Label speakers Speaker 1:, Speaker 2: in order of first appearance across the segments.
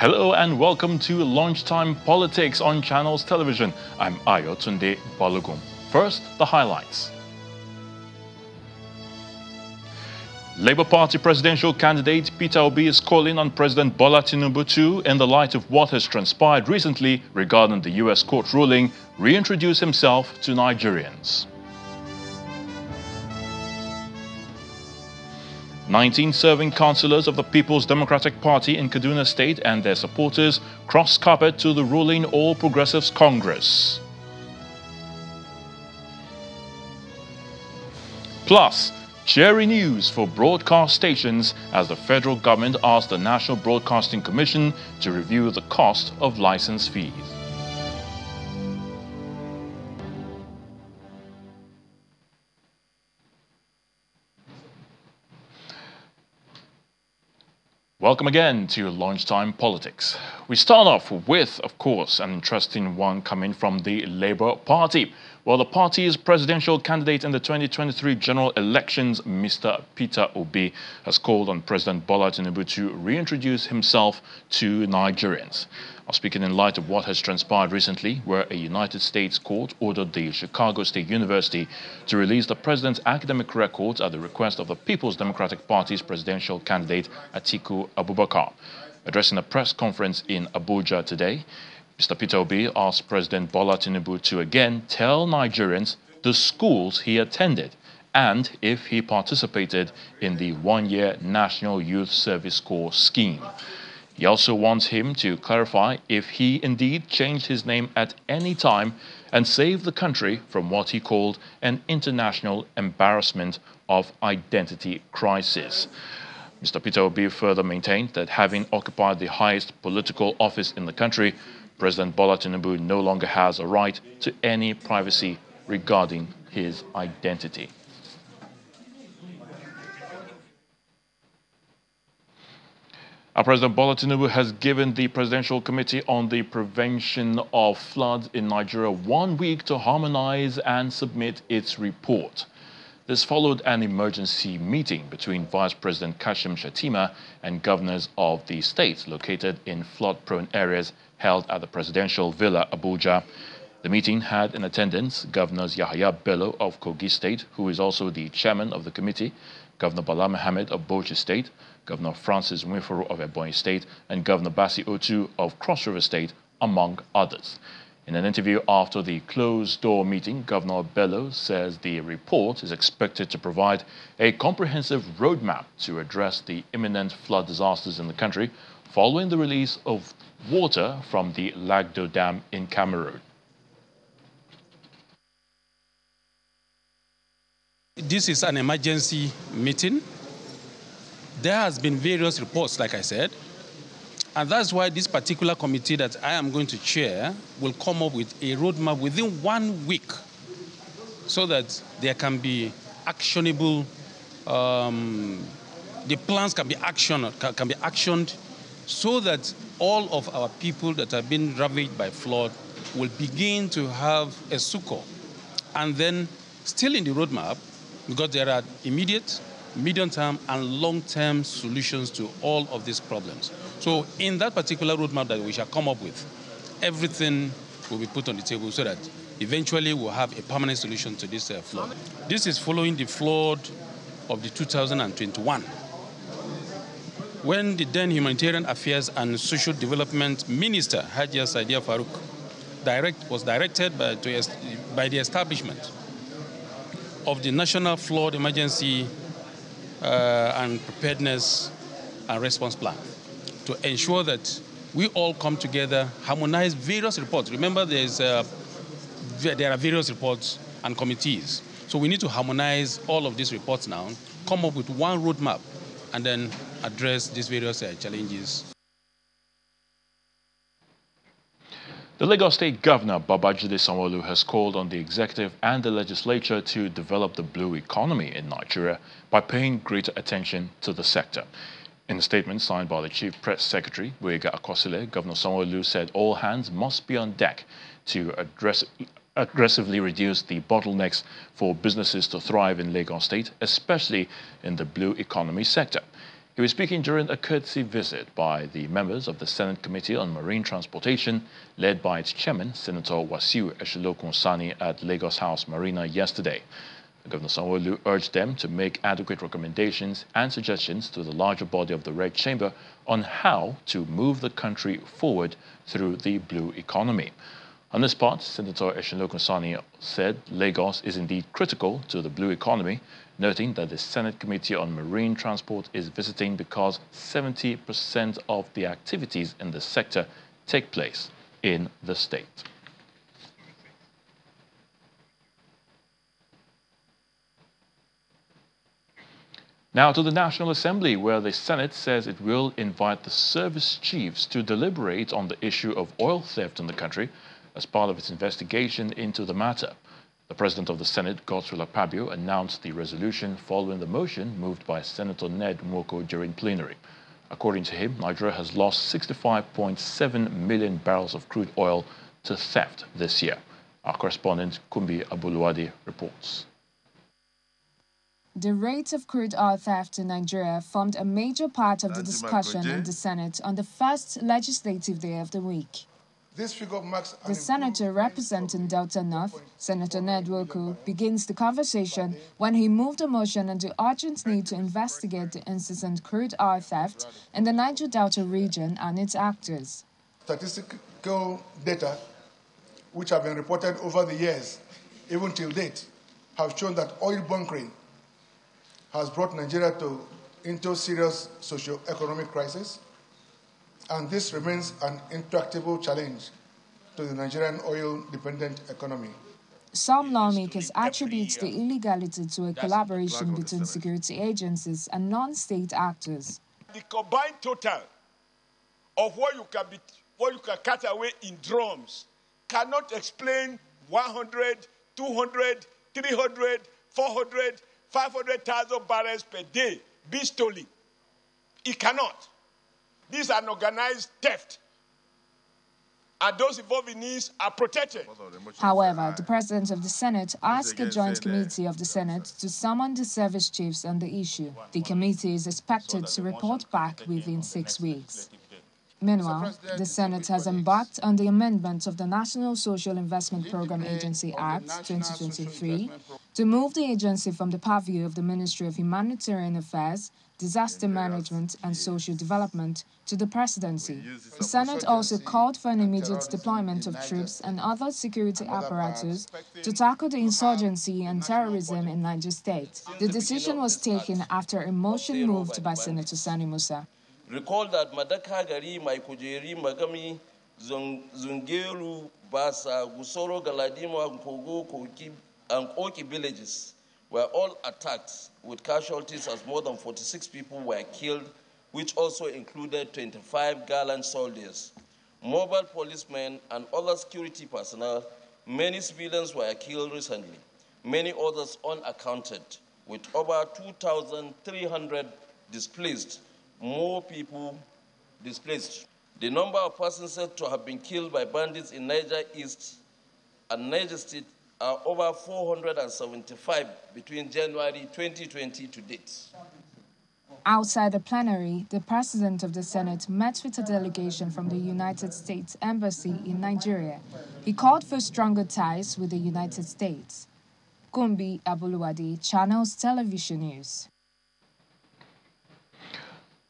Speaker 1: Hello and welcome to Lunchtime Politics on Channels Television. I'm Ayotunde Balogun. First, the highlights. Labour Party presidential candidate Peter Obi is calling on President Bola Tinubu to, in the light of what has transpired recently regarding the US court ruling, reintroduce himself to Nigerians. 19 serving councillors of the People's Democratic Party in Kaduna State and their supporters cross carpet to the ruling All Progressives Congress. Plus, cheery news for broadcast stations as the federal government asked the National Broadcasting Commission to review the cost of license fees. Welcome again to Lunchtime Politics. We start off with, of course, an interesting one coming from the Labour Party. Well, the party's presidential candidate in the 2023 general elections, Mr. Peter Obi, has called on President Bola Tinubu to reintroduce himself to Nigerians. Now, speaking in light of what has transpired recently, where a United States court ordered the Chicago State University to release the president's academic records at the request of the People's Democratic Party's presidential candidate Atiku Abubakar. Addressing a press conference in Abuja today, Mr. Peter Obi asked President Bola Tinubu to again tell Nigerians the schools he attended and if he participated in the one-year National Youth Service Corps scheme. He also wants him to clarify if he indeed changed his name at any time and saved the country from what he called an international embarrassment of identity crisis. Mr. Peter Obi further maintained that having occupied the highest political office in the country, President Bola Tinubu no longer has a right to any privacy regarding his identity. Our President Bola Tinubu has given the Presidential Committee on the Prevention of Floods in Nigeria one week to harmonize and submit its report. This followed an emergency meeting between Vice President Kashim Shettima and governors of the states located in flood-prone areas held at the Presidential Villa, Abuja. The meeting had in attendance Governors Yahaya Bello of Kogi State, who is also the chairman of the committee, Governor Bala Mohammed of Bauchi State, Governor Francis Nwifuru of Ebonyi State, and Governor Bassey Otu of Cross River State, among others. In an interview after the closed-door meeting, Governor Bello says the report is expected to provide a comprehensive roadmap to address the imminent flood disasters in the country following the release of water from the Lagdo Dam in Cameroon.
Speaker 2: This is an emergency meeting. There has been various reports, like I said, and that's why this particular committee that I am going to chair will come up with a roadmap within one week so that there can be actionable, um, the plans can be actioned, can be actioned so that all of our people that have been ravaged by flood will begin to have a succor. And then, still in the roadmap, because there are immediate, medium-term, and long-term solutions to all of these problems. So in that particular roadmap that we shall come up with, everything will be put on the table so that eventually we'll have a permanent solution to this uh, flood. This is following the flood of the 2021 when the then Humanitarian Affairs and Social Development Minister, Hajia Saidia Farouk, direct, was directed by, to, by the establishment of the National Flood Emergency and Preparedness and Response Plan to ensure that we all come together, harmonize various reports. Remember, there's, uh, there are various reports and committees. So we need to harmonize all of these reports now, come up with one roadmap, and then address these various uh, challenges.
Speaker 1: The Lagos State Governor Babajide Sanwo-Olu has called on the executive and the legislature to develop the blue economy in Nigeria by paying greater attention to the sector. In a statement signed by the Chief Press Secretary, Gboyega Akosile, Governor Sanwo-Olu said all hands must be on deck to address, aggressively reduce the bottlenecks for businesses to thrive in Lagos State, especially in the blue economy sector. He was speaking during a courtesy visit by the members of the Senate Committee on Marine Transportation, led by its chairman, Senator Wasiu Eshinlokun Sani, at Lagos House Marina yesterday. Governor Sanwo-Olu urged them to make adequate recommendations and suggestions to the larger body of the Red Chamber on how to move the country forward through the blue economy. On this part, Senator Eshinlokun Sani said Lagos is indeed critical to the blue economy, noting that the Senate Committee on Marine Transport is visiting because 70% of the activities in the sector take place in the state. Now to the National Assembly, where the Senate says it will invite the service chiefs to deliberate on the issue of oil theft in the country as part of its investigation into the matter. The President of the Senate, Godswill Akpabio, announced the resolution following the motion moved by Senator Ned Nwoko during plenary. According to him, Nigeria has lost 65.7 million barrels of crude oil to theft this year. Our correspondent Kumbi Abuluwadi reports.
Speaker 3: The rate of crude oil theft in Nigeria formed a major part of the discussion in the Senate on the first legislative day of the week. This figure marks the senator representing Delta North, Senator Ned Nwoko, begins the conversation when he moved a motion on the urgent need to investigate the incessant crude oil theft in the Niger Delta region and its actors.
Speaker 4: Statistical data, which have been reported over the years, even till date, have shown that oil bunkering has brought Nigeria to, into serious socio-economic crisis and this remains an intractable challenge to the Nigerian oil dependent economy.
Speaker 3: Some lawmakers attribute the illegality to a collaboration between security agencies and non state actors.
Speaker 5: The combined total of what you can, be, what you can cut away in drums cannot explain 100, 200, 300, 400, 500,000 barrels per day being stolen. It cannot. This is an organized theft. And those involved in this are protected.
Speaker 3: However, the President of the Senate asked a joint committee of the Senate to summon the service chiefs on the issue. The committee is expected to report back within six weeks. Meanwhile, the Senate has embarked on the amendment of the National Social Investment Program Agency Act 2023 to move the agency from the purview of the Ministry of Humanitarian Affairs disaster management and social development to the presidency. The Senate also called for an immediate deployment of troops and other security apparatus to tackle the insurgency and terrorism in Niger State. The decision was taken after a motion moved by Senator Sani Musa.
Speaker 6: Recall that Madaka Gari, Maikujeri, Magami, Zungeru, Basa, Gusoro, Galadima, Nkogo, Koki, and Oki villages were all attacked with casualties as more than 46 people were killed, which also included 25 gallant soldiers, mobile policemen, and other security personnel. Many civilians were killed recently, many others unaccounted, with over 2,300 displaced, more people displaced. The number of persons said to have been killed by bandits in Niger East and Niger State are over 475 between January 2020 to date.
Speaker 3: Outside the plenary, the President of the Senate met with a delegation from the United States Embassy in Nigeria. He called for stronger ties with the United States. Kumbi Abuluwadi, Channels Television News.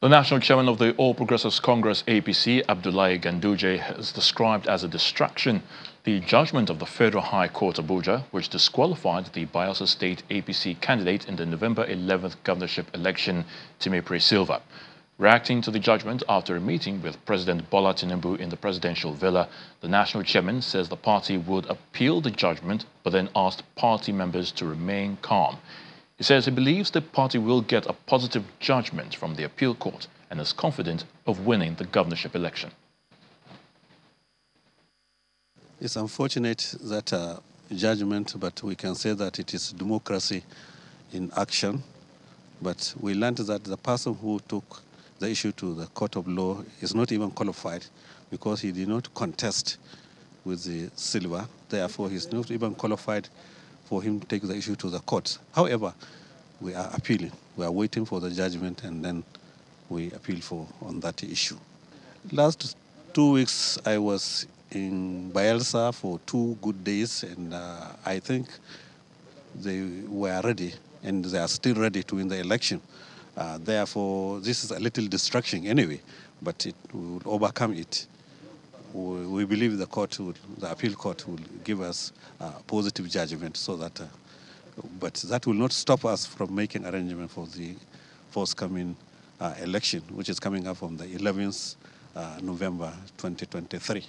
Speaker 1: The national chairman of the All Progressives Congress APC, Abdullahi Ganduje, has described as a distraction the judgment of the Federal High Court Abuja, which disqualified the Bayelsa State APC candidate in the November 11th governorship election, Timipre Sylva. Reacting to the judgment after a meeting with President Bola Tinubu in the presidential villa, the national chairman says the party would appeal the judgment, but then asked party members to remain calm. He says he believes the party will get a positive judgment from the appeal court and is confident of winning the governorship election.
Speaker 7: It's unfortunate that uh, judgment, but we can say that it is democracy in action. But we learned that the person who took the issue to the court of law is not even qualified because he did not contest with the Sylva. Therefore, he's not even qualified for him to take the issue to the courts. However, we are appealing. We are waiting for the judgment and then we appeal for on that issue. Last two weeks, I was in Bayelsa for two good days, and uh, I think they were ready, and they are still ready to win the election. Uh, therefore, this is a little distraction anyway, but it will overcome it. We, we believe the court, will, the appeal court, will give us a positive judgment, so that, uh, but that will not stop us from making arrangement for the forthcoming uh, election, which is coming up on the 11th uh, November 2023.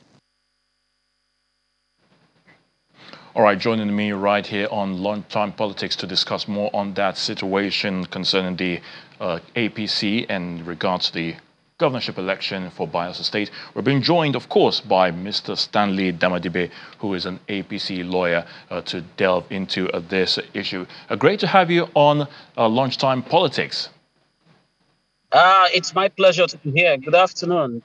Speaker 1: All right, joining me right here on Lunchtime Politics to discuss more on that situation concerning the uh, APC and regards to the governorship election for Bayelsa State. We're being joined, of course, by Mr. Stanley Damadibe, who is an APC lawyer, uh, to delve into uh, this issue. Uh, great to have you on uh, Lunchtime Politics.
Speaker 8: Uh, it's my pleasure to be here. Good afternoon.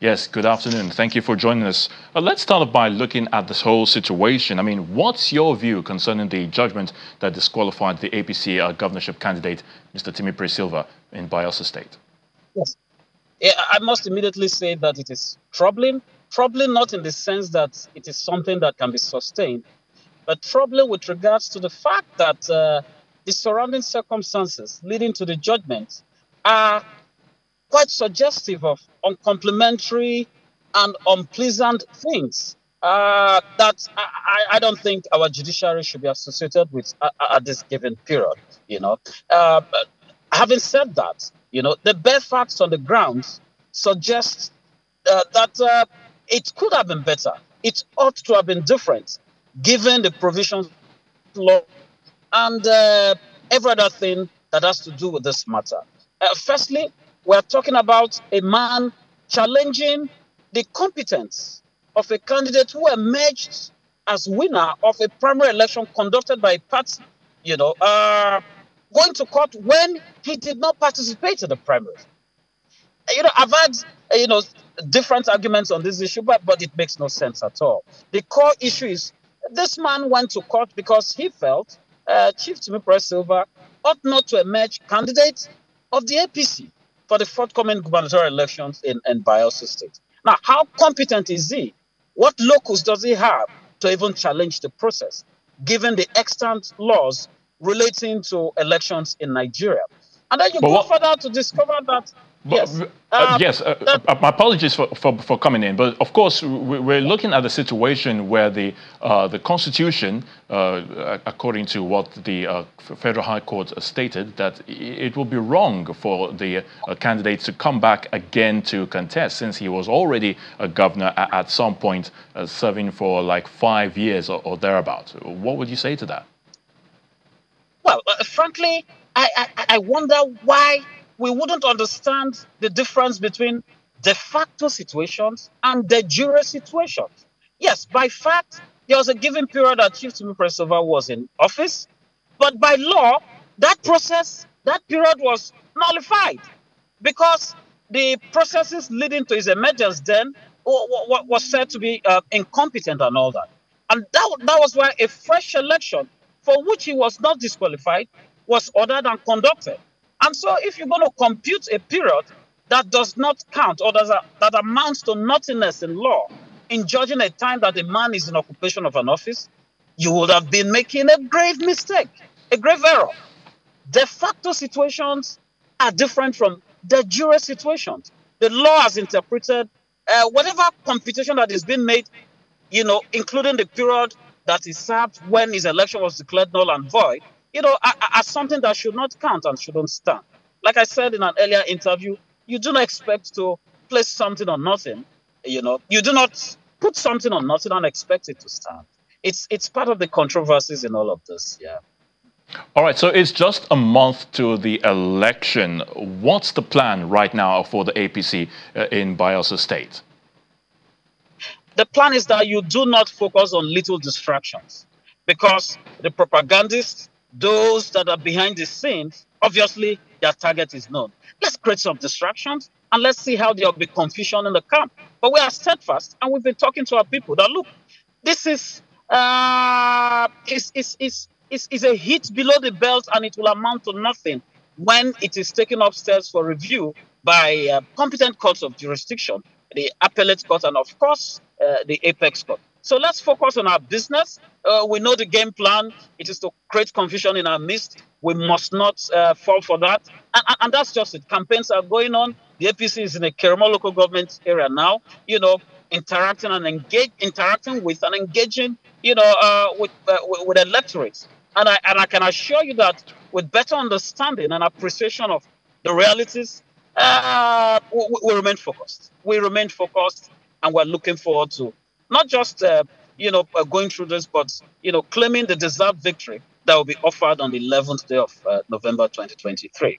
Speaker 1: Yes, good afternoon. Thank you for joining us. Uh, let's start by looking at this whole situation. I mean, what's your view concerning the judgment that disqualified the APC uh, governorship candidate, Mr. Timi Sylva, in Bayelsa State?
Speaker 8: Yes. I must immediately say that it is troubling. Troubling not in the sense that it is something that can be sustained, but troubling with regards to the fact that uh, the surrounding circumstances leading to the judgment are quite suggestive of uncomplimentary and unpleasant things uh, that I, I, don't think our judiciary should be associated with uh, at this given period. You know, uh, having said that, you know, the bare facts on the ground suggest uh, that uh, it could have been better. It ought to have been different, given the provisions law and uh, every other thing that has to do with this matter. firstly, we're talking about a man challenging the competence of a candidate who emerged as winner of a primary election conducted by a party, you know, uh, going to court when he did not participate in the primary. You know, I've had, you know, different arguments on this issue, but, but it makes no sense at all. The core issue is this man went to court because he felt uh, Chief Timi Sylva ought not to emerge candidate of the APC for the forthcoming gubernatorial elections in, in Bayelsa State. Now, how competent is he? What locus does he have to even challenge the process, given the extant laws relating to elections in Nigeria? And then you but go what, further to discover that yes. Uh,
Speaker 1: uh, yes. Uh, that, uh, my apologies for, for, for, coming in, but of course we're looking at a situation where the uh, the Constitution, uh, according to what the Federal High Court stated, that it will be wrong for the candidate to come back again to contest, since he was already a governor at, at some point, serving for like five years or, or thereabouts. What would you say to that?
Speaker 8: Well, frankly, I, I, I wonder why we wouldn't understand the difference between de facto situations and de jure situations. Yes, by fact, there was a given period that Chief Timi Sylva was in office, but by law, that process, that period was nullified because the processes leading to his emergence then was said to be uh, incompetent and all that. And that, that was why a fresh election for which he was not disqualified was ordered and conducted. And so, if you're going to compute a period that does not count or a, that amounts to nothingness in law in judging a time that a man is in occupation of an office, you would have been making a grave mistake, a grave error. De facto situations are different from de jure situations. The law has interpreted uh, whatever computation that is being made, you know, including the period that he served when his election was declared null and void, you know, as something that should not count and shouldn't stand. Like I said in an earlier interview, you do not expect to place something on nothing. You know, you do not put something on nothing and expect it to stand. It's it's part of the controversies in all of this. Yeah.
Speaker 1: All right, so it's just a month to the election. What's the plan right now for the APC uh, in Bayelsa State?
Speaker 8: The plan is that you do not focus on little distractions because the propagandists those that are behind the scenes, obviously their target is known. Let's create some distractions and let's see how there'll be confusion in the camp. But we are steadfast and we've been talking to our people that look, this is uh is is is is, a hit below the belt and it will amount to nothing when it is taken upstairs for review by uh, competent courts of jurisdiction, the appellate court, and of course, uh, the apex court. So let's focus on our business. Uh, we know the game plan. It is to create confusion in our midst. We must not uh, fall for that. And, and, that's just it. Campaigns are going on. The APC is in Ekeremor local government area now, you know, interacting and engage, interacting with and engaging, you know, uh, with, uh, with electorates. And I, and I can assure you that with better understanding and appreciation of the realities, uh, we, we remain focused. We remain focused and we're looking forward to not just uh, you know uh, going through this, but you know claiming the deserved victory that will be offered on the 11th day of uh, November 2023.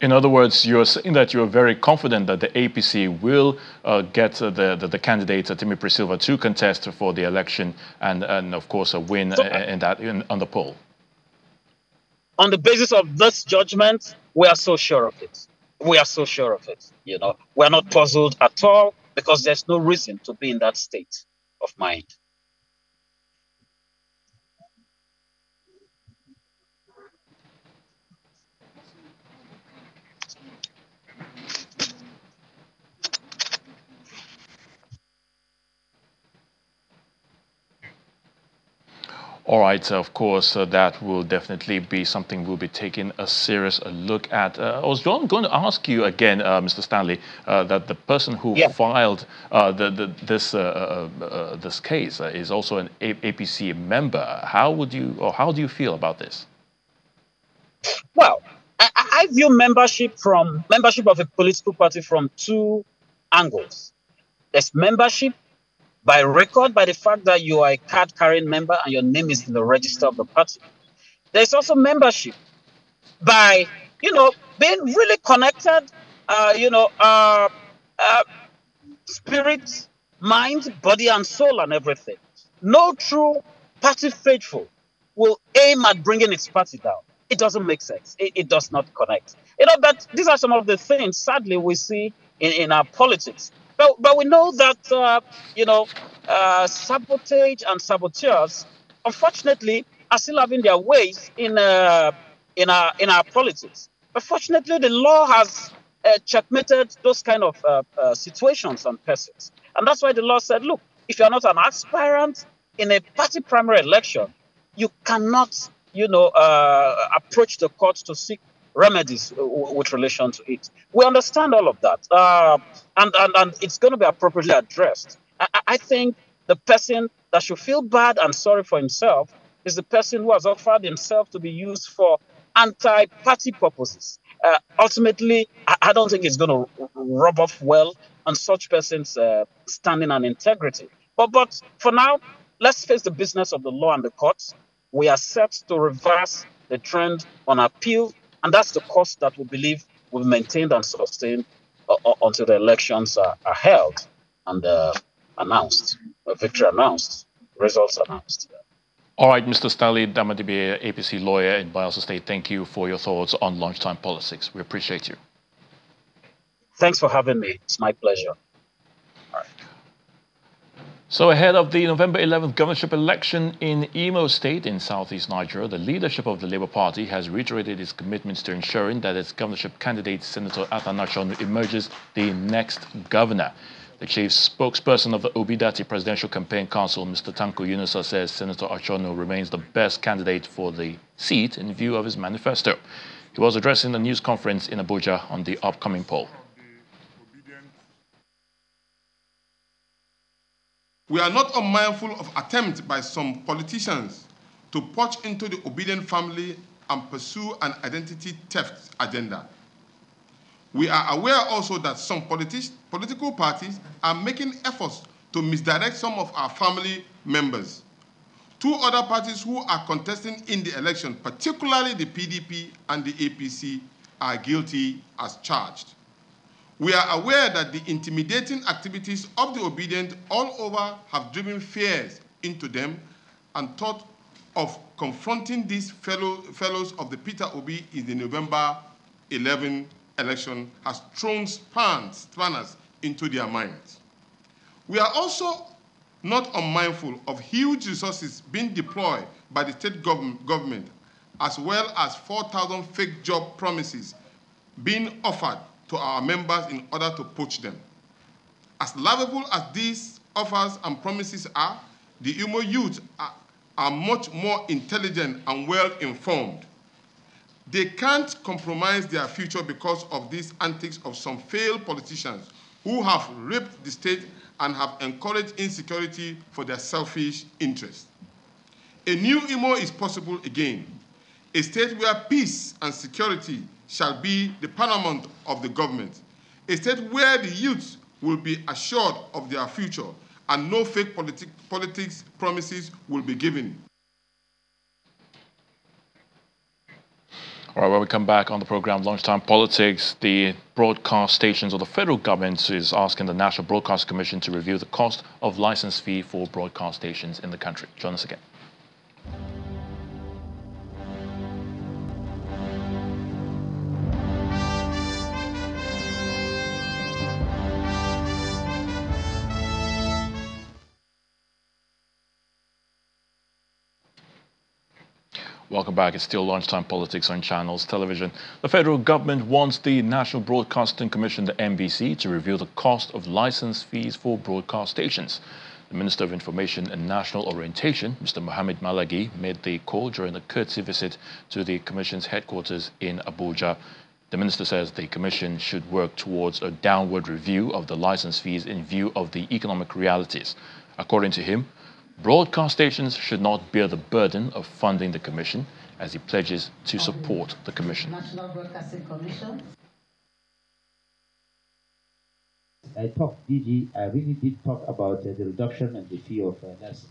Speaker 1: In other words, you're saying that you're very confident that the APC will uh, get uh, the, the, the candidate, uh, Timipre Sylva, to contest for the election and, and of course, a win so, in that in, on the poll.
Speaker 8: On the basis of this judgment, we are so sure of it. We are so sure of it. You know, we're not puzzled at all because there's no reason to be in that state of mind.
Speaker 1: All right, so of course, uh, that will definitely be something we'll be taking a serious look at. Uh, I was going to ask you again, uh, Mr. Stanley, uh, that the person who yeah. filed uh, the, the, this uh, this case is also an A APC member. How would you, or how do you feel about this?
Speaker 8: Well, I, I view membership from membership of a political party from two angles. There's membership by record by the fact that you are a card carrying member and your name is in the register of the party. There's also membership by, you know, being really connected, uh, you know, uh, uh, spirit, mind, body, and soul, and everything. No true party faithful will aim at bringing its party down. It doesn't make sense. It, it does not connect. You know, but these are some of the things, sadly, we see in, in our politics. But, but we know that, uh, you know, uh, sabotage and saboteurs, unfortunately, are still having their ways in, uh, in, our, in our politics. But fortunately, the law has uh, checkmated those kind of uh, uh, situations and persons. And that's why the law said, look, if you're not an aspirant in a party primary election, you cannot, you know, approach the court to seek remedies with relation to it. We understand all of that, uh, and, and, and it's going to be appropriately addressed. I, I, think the person that should feel bad and sorry for himself is the person who has offered himself to be used for anti party purposes. Uh, ultimately, I, I, don't think it's going to rub off well on such persons' uh, standing and integrity. But, but for now, let's face the business of the law and the courts. We are set to reverse the trend on appeal and that's the cost that we believe will be maintained and sustained uh, uh, until the elections are, are held and uh, announced, victory announced, results announced.
Speaker 1: All right, Mr. Stanley Damadibe, APC lawyer in Bayelsa State, thank you for your thoughts on lunchtime politics. We appreciate you.
Speaker 8: Thanks for having me. It's my pleasure.
Speaker 1: So ahead of the November 11th governorship election in Imo State in southeast Nigeria, the leadership of the Labour Party has reiterated its commitments to ensuring that its governorship candidate, Senator Athan Achonu, emerges the next governor. The chief spokesperson of the Obi-Datti Presidential Campaign Council, Mr. Tanko Yunusa, says Senator Achonu remains the best candidate for the seat in view of his manifesto. He was addressing the news conference in Abuja on the upcoming poll.
Speaker 9: We are not unmindful of attempts by some politicians to poach into the Obidient family and pursue an identity theft agenda. We are aware also that some politi political parties are making efforts to misdirect some of our family members. Two other parties who are contesting in the election, particularly the PDP and the APC, are guilty as charged. We are aware that the intimidating activities of the Obidient all over have driven fears into them and thought of confronting these fellow, fellows of the Peter Obi in the November 11 election has thrown spans, spanners into their minds. We are also not unmindful of huge resources being deployed by the state government, as well as 4,000 fake job promises being offered to our members in order to poach them. As lovable as these offers and promises are, the Imo youth are, are much more intelligent and well informed. They can't compromise their future because of these antics of some failed politicians who have raped the state and have encouraged insecurity for their selfish interests. A new Imo is possible again, a state where peace and security shall be the paramount of the government, a state where the youth will be assured of their future and no fake politi politics promises will be given.
Speaker 1: All right, when we come back on the program Lunchtime Politics, the broadcast stations of the federal government is asking the National Broadcast Commission to review the cost of license fee for broadcast stations in the country. Join us again. Welcome back. It's still lunchtime politics on channels television. The federal government wants the National Broadcasting Commission, the NBC, to review the cost of license fees for broadcast stations. The Minister of Information and National Orientation, Mr. Mohamed Malagi, made the call during a courtesy visit to the Commission's headquarters in Abuja. The minister says the Commission should work towards a downward review of the license fees in view of the economic realities. According to him, Broadcast stations should not bear the burden of funding the Commission as he pledges to support the Commission.
Speaker 10: National Broadcasting Commission.
Speaker 11: I talked, DG, I really did talk about uh, the reduction in the fee of uh, nurses.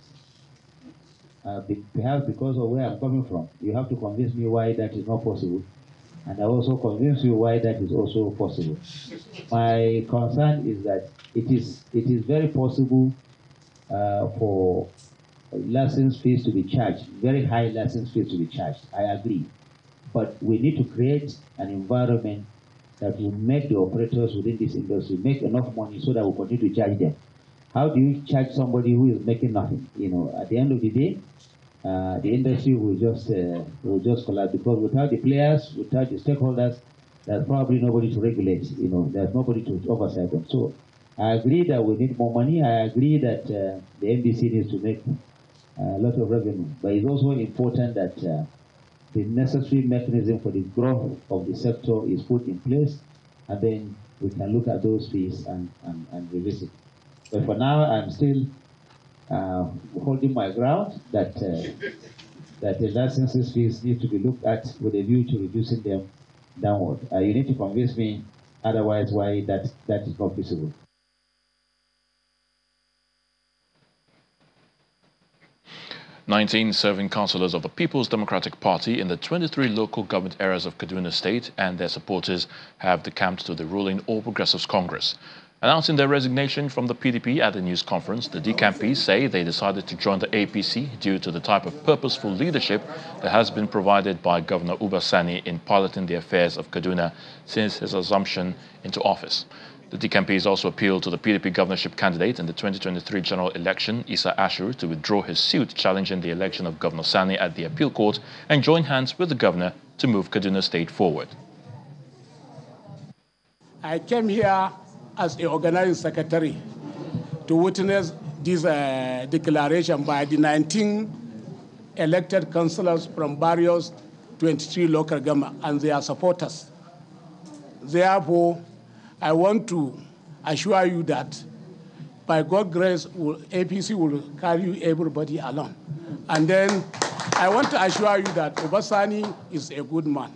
Speaker 11: Uh, be, perhaps because of where I'm coming from, you have to convince me why that is not possible. And I also convince you why that is also possible. My concern is that it is, it is very possible uh, for license fees to be charged, very high license fees to be charged. I agree. But we need to create an environment that will make the operators within this industry make enough money so that we continue to charge them. How do you charge somebody who is making nothing? You know, at the end of the day, uh, the industry will just uh, will just collapse because without the players, without the stakeholders, there's probably nobody to regulate. You know, there's nobody to oversight them. So I agree that we need more money. I agree that uh, the NBC needs to make a lot of revenue. But it's also important that uh, the necessary mechanism for the growth of the sector is put in place, and then we can look at those fees and, and, and revisit. But for now, I'm still uh, holding my ground that uh, that the licenses fees need to be looked at with a view to reducing them downward. Uh, you need to convince me otherwise why that, that is not feasible.
Speaker 1: 19 serving councillors of the People's Democratic Party in the 23 local government areas of Kaduna State and their supporters have decamped to the ruling All Progressives Congress. Announcing their resignation from the PDP at a news conference, the decampees say they decided to join the APC due to the type of purposeful leadership that has been provided by Governor Uba Sani in piloting the affairs of Kaduna since his assumption into office. The DKMPs also appealed to the PDP governorship candidate in the 2023 general election, Isa Ashiru, to withdraw his suit challenging the election of Governor Sani at the appeal court and join hands with the governor to move Kaduna State forward.
Speaker 12: I came here as the organizing secretary to witness this uh, declaration by the 19 elected councillors from various 23 local government and their supporters. Therefore, I want to assure you that by God's grace, will, APC will carry everybody along. And then I want to assure you that Uba Sani is a good man.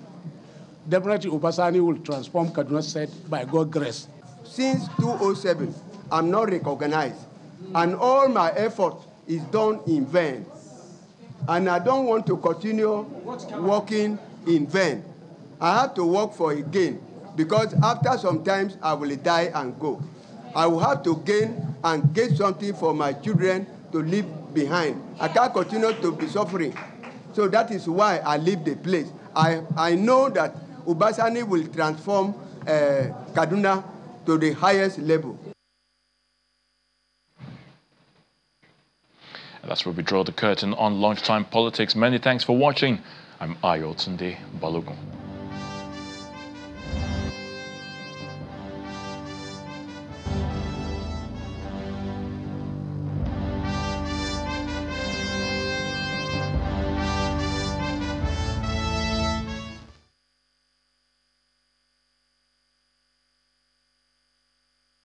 Speaker 12: Definitely Uba Sani will transform Kaduna State by God's grace.
Speaker 13: Since 2007, I'm not recognized. And all my effort is done in vain. And I don't want to continue working in vain. I have to work for a gain because after some times I will die and go. I will have to gain and get something for my children to leave behind. I can't continue to be suffering. So that is why I leave the place. I, I know that Uba Sani will transform uh, Kaduna to the highest level.
Speaker 1: that's where we draw the curtain on lunchtime politics. Many thanks for watching. I'm Ayotunde Balogun.